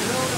no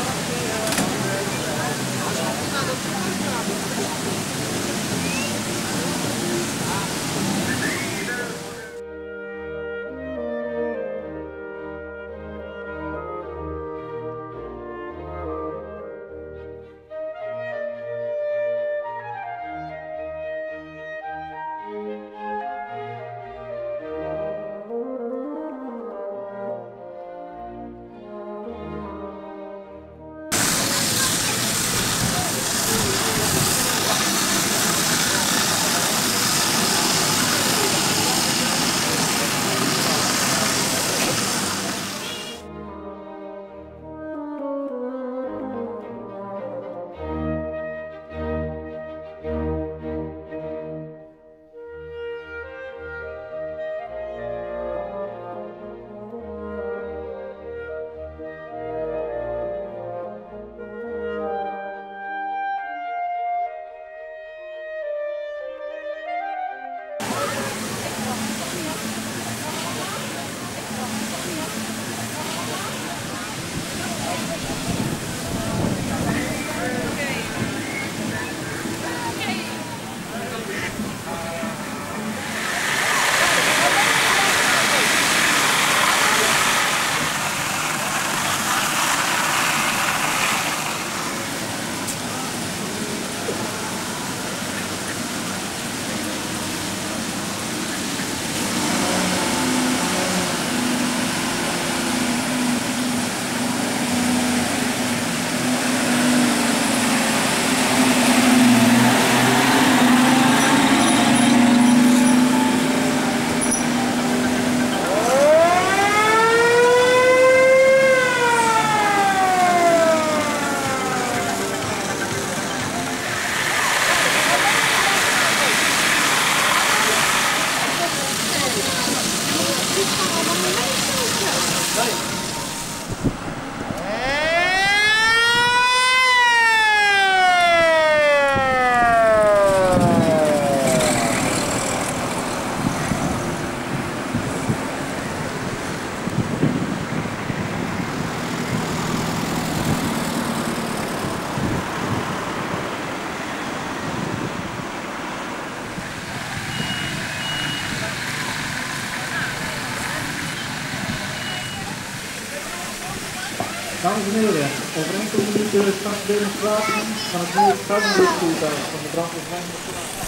Dames en heren, over enkele minuten start de demonstratie van het nieuwe vuilnisvoertuig van de brandweer.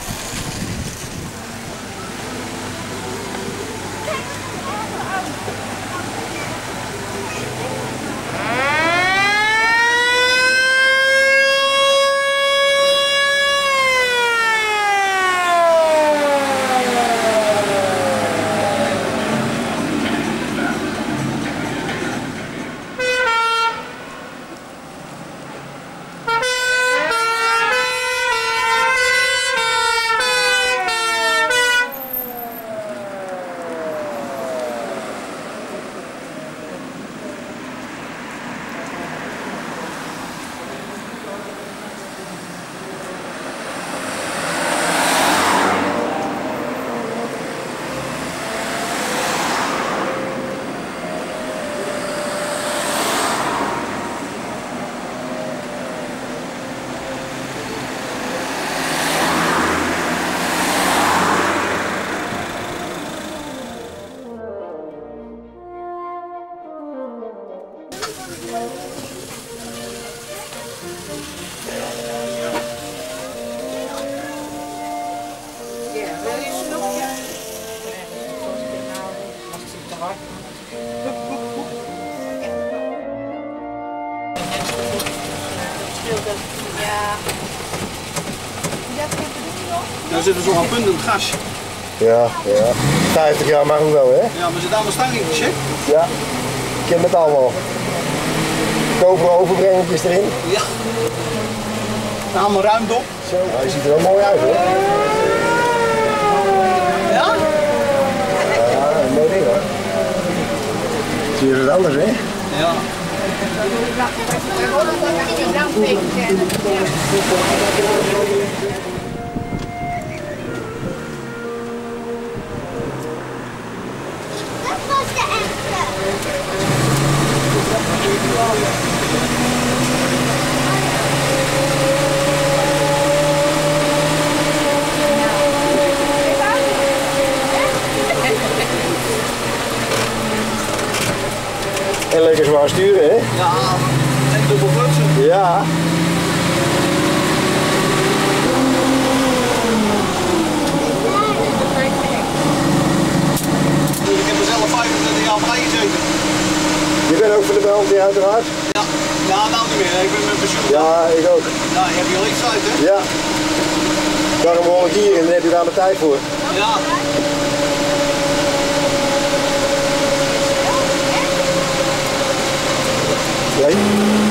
Dan zitten ze nog aan puntend gas. Ja, ja. 50 jaar mag ook wel, hè? Ja, maar er zitten allemaal stangetjes, hè? Ja. Ik ken het allemaal. Koperen overbrengetjes erin. Ja. Allemaal ruimte op. Zo. Hij ziet er wel mooi uit, hoor. Ja? Ja, een mooi ding, hoor. Zie je het anders, hè? Ja. Gracias. En lekker zwaar sturen, hè? Ja, en dubbel klutsen. Ja. Ik heb er zelf 25 jaar bij gezeten. Je bent ook van de België uiteraard? Ja, ja nou niet meer. Ik ben met pensioen. Ja, ik ook. Ja, je hebt hier al iets uit, hè? Ja. Daarom hoor ik hier en daar heb je daar de tijd voor. Ja. right?